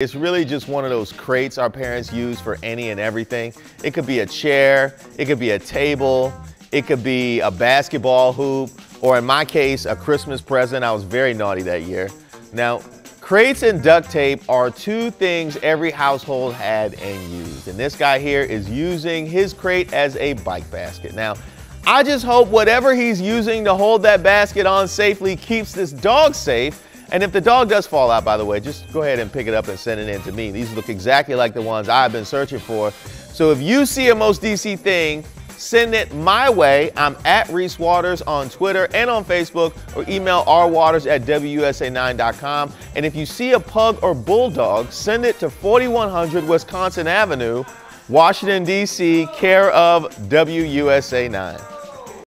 It's really just one of those crates our parents use for any and everything. It could be a chair, it could be a table, it could be a basketball hoop, or in my case, a Christmas present. I was very naughty that year. Now, crates and duct tape are two things every household had and used. And this guy here is using his crate as a bike basket. Now, I just hope whatever he's using to hold that basket on safely keeps this dog safe and if the dog does fall out, by the way, just go ahead and pick it up and send it in to me. These look exactly like the ones I've been searching for. So if you see a Most DC thing, send it my way. I'm at Reese Waters on Twitter and on Facebook, or email rwaters at WUSA9.com. And if you see a pug or bulldog, send it to 4100 Wisconsin Avenue, Washington, D.C., care of WUSA 9.